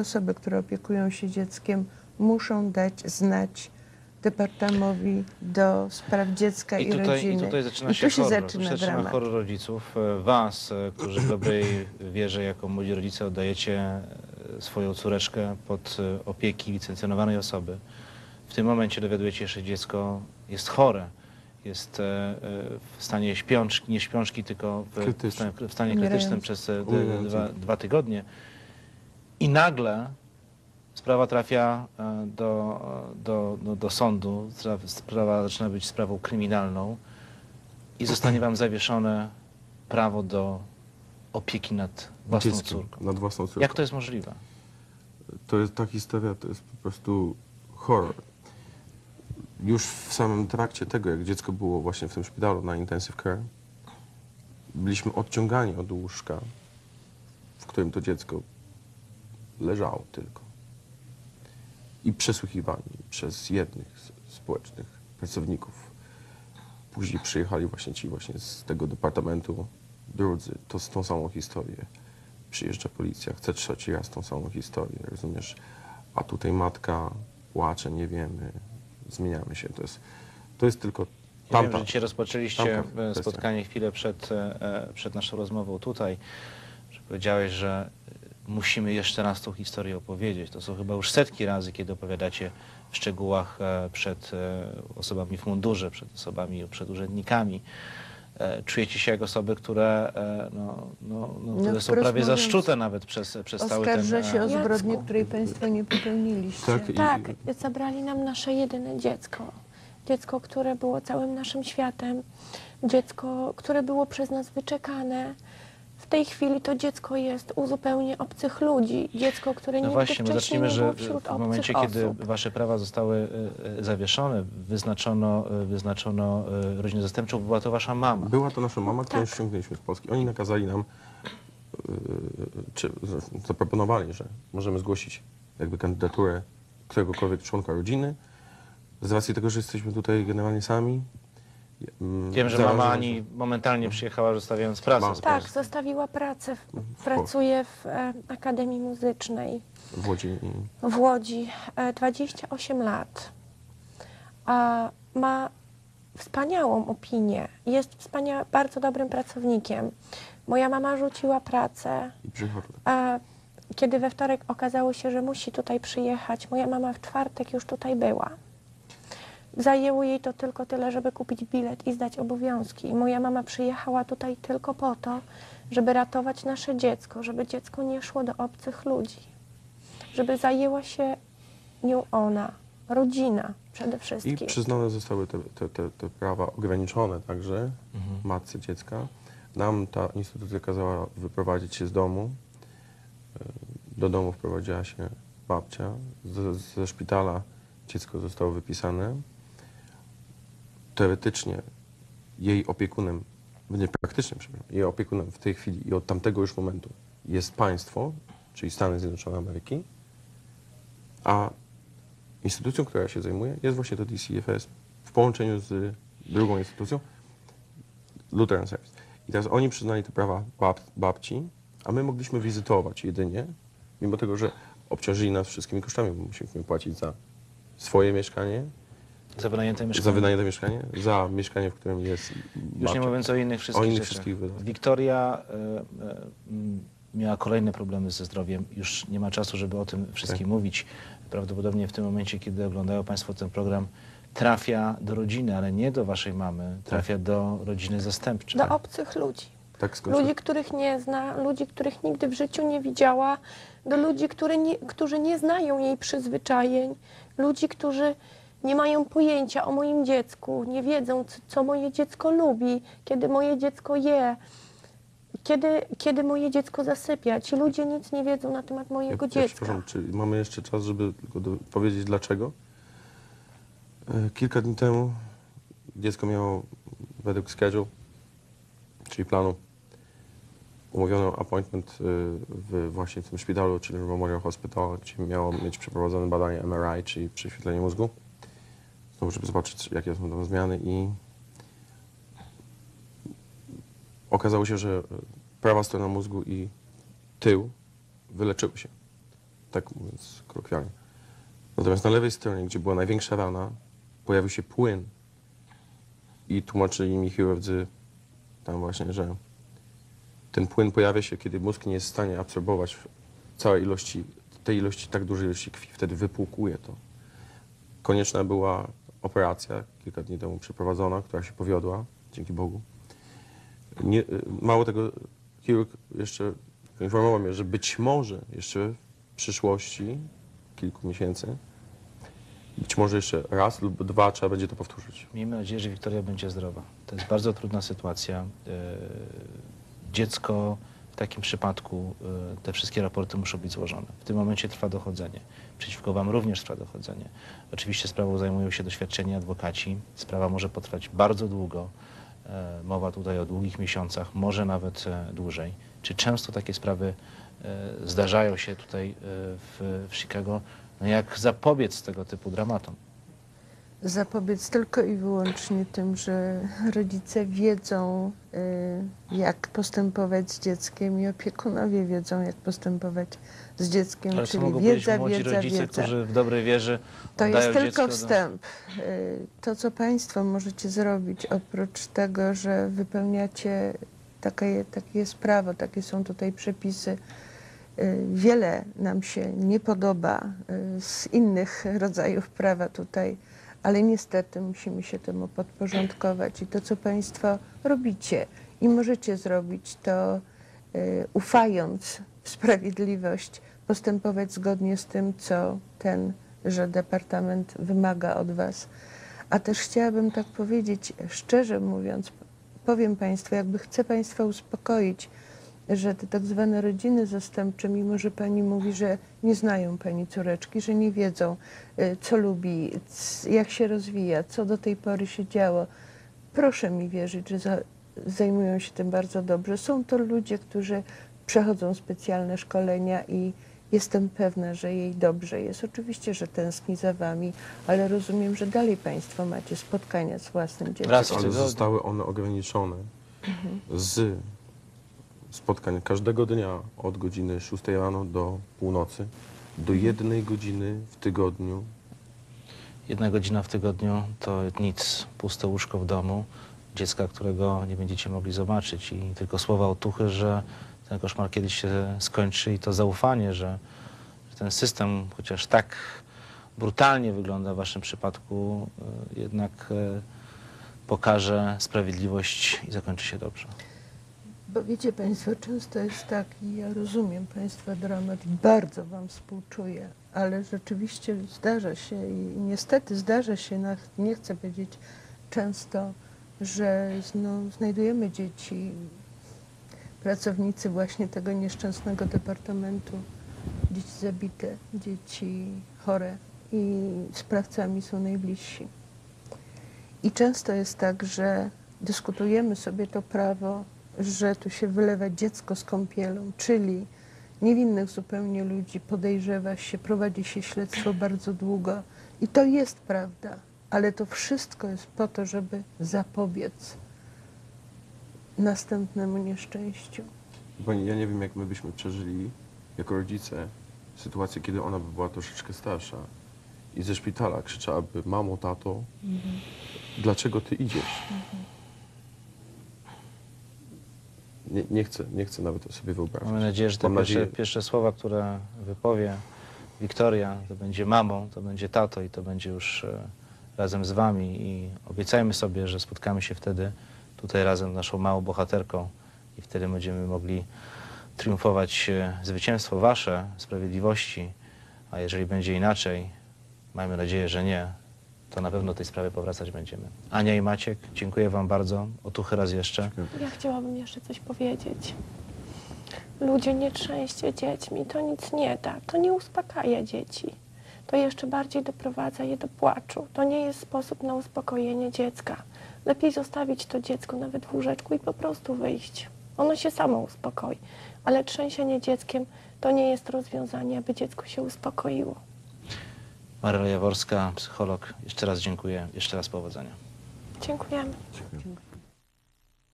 Osoby, które opiekują się dzieckiem, muszą dać znać Departamentowi do Spraw Dziecka i, I tutaj, Rodziny. I tutaj zaczyna I się tu się horror. zaczyna Tu się zaczyna dramat. horror rodziców. E, Was, e, którzy w dobrej wierze jako młodzi rodzice oddajecie e, swoją córeczkę pod opieki licencjonowanej osoby. W tym momencie dowiadujecie się, że dziecko jest chore. Jest w stanie śpiączki, nie śpiączki, tylko w, stanie, w stanie krytycznym przez dwa, dwa tygodnie. I nagle sprawa trafia e, do, do, do, do sądu, Spra- sprawa zaczyna być sprawą kryminalną i zostanie wam zawieszone prawo do opieki nad własną Dzieckiem, córką. Nad własną córką. Jak to jest możliwe? To jest ta historia, to jest po prostu horror. Już w samym trakcie tego, jak dziecko było właśnie w tym szpitalu na intensive care, byliśmy odciągani od łóżka, w którym to dziecko leżało tylko. I przesłuchiwani przez jednych z społecznych pracowników. Później przyjechali właśnie ci właśnie z tego departamentu, drudzy, to z tą samą historię. Przyjeżdża policja, chce trzeci raz tą samą historię, rozumiesz? A tutaj matka płacze, nie wiemy, zmieniamy się. To jest, to jest tylko Ja wiem, tamta. że dzisiaj rozpoczęliście tamta e, spotkanie chwilę przed, e, e, przed naszą rozmową tutaj, że powiedziałeś, że musimy jeszcze raz tą historię opowiedzieć. To są chyba już setki razy, kiedy opowiadacie w szczegółach e, przed e, osobami w mundurze, przed osobami, przed urzędnikami. E, Czujecie się jak osoby, które, e, no, no, no, które są prawie mówiąc, zaszczute nawet przez, przez cały ten... Oskarża się o zbrodnię, której Państwo nie popełniliście. Tak, i- Tak, zabrali nam nasze jedyne dziecko. Dziecko, które było całym naszym światem. Dziecko, które było przez nas wyczekane. W tej chwili to dziecko jest u zupełnie obcych ludzi. Dziecko, które No nigdy właśnie, my wcześniej zacznijmy, nie że było w wśród w obcych momencie, osób. kiedy wasze prawa zostały e, e, zawieszone, wyznaczono, e, wyznaczono rodzinę zastępczą, była to wasza mama. Była to nasza mama, którą Tak. ściągnęliśmy z Polski. Oni nakazali nam, czy zaproponowali, że możemy zgłosić jakby kandydaturę któregokolwiek członka rodziny. Z racji tego, że jesteśmy tutaj generalnie sami. Wiem, że mama Ani momentalnie przyjechała, zostawiając pracę z Tak, Polski. zostawiła pracę. W, pracuje w e, Akademii Muzycznej. w Łodzi. i- w Łodzi e, 28 lat. A ma wspaniałą opinię. Jest wspania- bardzo dobrym pracownikiem. Moja mama rzuciła pracę. I. A kiedy we wtorek okazało się, że musi tutaj przyjechać, moja mama w czwartek już tutaj była. Zajęło jej to tylko tyle, żeby kupić bilet i zdać obowiązki. I moja mama przyjechała tutaj tylko po to, żeby ratować nasze dziecko, żeby dziecko nie szło do obcych ludzi, żeby zajęła się nią ona, rodzina przede I wszystkim. przyznane zostały te, te, te, te prawa ograniczone także Mhm. matce dziecka. Nam ta instytucja kazała wyprowadzić się z domu. E, Do domu wprowadziła się babcia. Z, ze szpitala dziecko zostało wypisane. Teoretycznie jej opiekunem, nie praktycznie, przepraszam, jej opiekunem w tej chwili i od tamtego już momentu jest państwo, czyli Stany Zjednoczone Ameryki, a instytucją, która się zajmuje, jest właśnie to DCFS w połączeniu z drugą instytucją, Lutheran Service. I teraz oni przyznali te prawa bab, babci, a my mogliśmy wizytować jedynie, mimo tego, że obciążyli nas wszystkimi kosztami, bo musieliśmy płacić za swoje mieszkanie, Za wynajęte mieszkanie. za wynajęte mieszkanie, za mieszkanie, w którym jest Już babcia. nie mówiąc o innych wszystkich innych rzeczach. wszystkich. Wiktoria e, m, miała kolejne problemy ze zdrowiem. Już nie ma czasu, żeby o tym wszystkim Tak. mówić. Prawdopodobnie w tym momencie, kiedy oglądają Państwo ten program, trafia do rodziny, ale nie do Waszej mamy, trafia do rodziny zastępczej. Do obcych ludzi. Tak. Ludzi, których nie zna, ludzi, których nigdy w życiu nie widziała, do ludzi, które nie, którzy nie znają jej przyzwyczajeń, ludzi, którzy nie mają pojęcia o moim dziecku, nie wiedzą, co, moje dziecko lubi, kiedy moje dziecko je, kiedy, kiedy moje dziecko zasypia. Ci ludzie nic nie wiedzą na temat mojego Ja, ja dziecka. przepraszam, czy mamy jeszcze czas, żeby tylko do, powiedzieć dlaczego? E, Kilka dni temu dziecko miało według schedule, czyli planu, umówiono appointment y, w właśnie w tym szpitalu, czyli Memorial Hospital, gdzie miało mieć przeprowadzone badanie MRI, czyli prześwietlenie mózgu. Znowu, żeby zobaczyć, jakie są tam zmiany i okazało się, że prawa strona mózgu i tył wyleczyły się. tak mówiąc kolokwialnie. Natomiast na lewej stronie, gdzie była największa rana, pojawił się płyn i tłumaczyli mi chirurdzy tam właśnie, że ten płyn pojawia się, kiedy mózg nie jest w stanie absorbować całej ilości, tej ilości, tak dużej ilości krwi, wtedy wypłukuje to. Konieczna była operacja, kilka dni temu przeprowadzona, która się powiodła, dzięki Bogu. Nie, mało tego, chirurg jeszcze poinformował mnie, że być może jeszcze w przyszłości, kilku miesięcy, być może jeszcze raz lub dwa trzeba będzie to powtórzyć. Miejmy nadzieję, że Wiktoria będzie zdrowa. To jest bardzo trudna sytuacja. Yy, Dziecko w takim przypadku, yy, te wszystkie raporty muszą być złożone. W tym momencie trwa dochodzenie. Przeciwko Wam również trwa dochodzenie. Oczywiście sprawą zajmują się doświadczeni adwokaci. Sprawa może potrwać bardzo długo. Yy, Mowa tutaj o długich miesiącach, może nawet e, dłużej. Czy często takie sprawy e, zdarzają się tutaj e, w, w Chicago? No jak zapobiec tego typu dramatom? Zapobiec tylko i wyłącznie tym, że rodzice wiedzą, y, jak postępować z dzieckiem i opiekunowie wiedzą, jak postępować z dzieckiem, Ale czyli mogą wiedza, młodzi wiedza, rodzice, wiedza. którzy w dobrej wierze To jest tylko wstęp. Y, To, co Państwo możecie zrobić, oprócz tego, że wypełniacie, takie, takie jest prawo, takie są tutaj przepisy, y, wiele nam się nie podoba z innych rodzajów prawa tutaj, ale niestety musimy się temu podporządkować. I to, co Państwo robicie i możecie zrobić, to y, ufając w sprawiedliwość, postępować zgodnie z tym, co ten, że Departament wymaga od Was. A też chciałabym tak powiedzieć, szczerze mówiąc, powiem Państwu, jakby chcę Państwa uspokoić, że te tak zwane rodziny zastępcze, mimo że Pani mówi, że nie znają Pani córeczki, że nie wiedzą, y, co lubi, jak się rozwija, co do tej pory się działo, proszę mi wierzyć, że za, zajmują się tym bardzo dobrze. Są to ludzie, którzy przechodzą specjalne szkolenia i jestem pewna, że jej dobrze jest. Oczywiście, że tęskni za Wami, ale rozumiem, że dalej Państwo macie spotkania z własnym dzieckiem. Raz Ale zostały one ograniczone z spotkań każdego dnia od godziny 6 rano do północy do jednej godziny w tygodniu. Jedna godzina w tygodniu to nic, puste łóżko w domu, dziecka, którego nie będziecie mogli zobaczyć i tylko słowa otuchy, że ten koszmar kiedyś się skończy i to zaufanie, że, że ten system, chociaż tak brutalnie wygląda w waszym przypadku, y, jednak y, pokaże sprawiedliwość i zakończy się dobrze. Bo wiecie Państwo, często jest tak i ja rozumiem Państwa dramat bardzo Wam współczuję, ale rzeczywiście zdarza się i niestety zdarza się, nie chcę powiedzieć często, że no, znajdujemy dzieci, pracownicy właśnie tego nieszczęsnego departamentu, dzieci zabite, dzieci chore i sprawcami są najbliżsi. I często jest tak, że dyskutujemy sobie to prawo, że tu się wylewa dziecko z kąpielą, czyli niewinnych zupełnie ludzi podejrzewa się, prowadzi się śledztwo bardzo długo. I to jest prawda, ale to wszystko jest po to, żeby zapobiec następnemu nieszczęściu. Pani, ja nie wiem, jak my byśmy przeżyli jako rodzice sytuację, kiedy ona by była troszeczkę starsza i ze szpitala krzyczałaby, mamo, tato, dlaczego ty idziesz? Nie, nie, chcę, nie chcę nawet sobie wyobrazić. Mamy nadzieję, że te Mam pierwsze, nadzieję- pierwsze słowa, które wypowie Wiktoria, to będzie mamą, to będzie tato i to będzie już e, razem z wami. I obiecajmy sobie, że spotkamy się wtedy tutaj razem z naszą małą bohaterką i wtedy będziemy mogli triumfować e, zwycięstwo wasze, sprawiedliwości, a jeżeli będzie inaczej, mamy nadzieję, że nie, to na pewno do tej sprawy powracać będziemy. Ania i Maciek, dziękuję wam bardzo. Otuchy raz jeszcze. Ja chciałabym jeszcze coś powiedzieć. Ludzie, nie trzęście dziećmi, to nic nie da, to nie uspokaja dzieci. To jeszcze bardziej doprowadza je do płaczu. To nie jest sposób na uspokojenie dziecka. Lepiej zostawić to dziecko nawet w łóżeczku i po prostu wyjść. Ono się samo uspokoi. Ale trzęsienie dzieckiem to nie jest rozwiązanie, aby dziecko się uspokoiło. Maryla Jaworska, psycholog. Jeszcze raz dziękuję, jeszcze raz powodzenia. Dziękujemy. Dziękuję.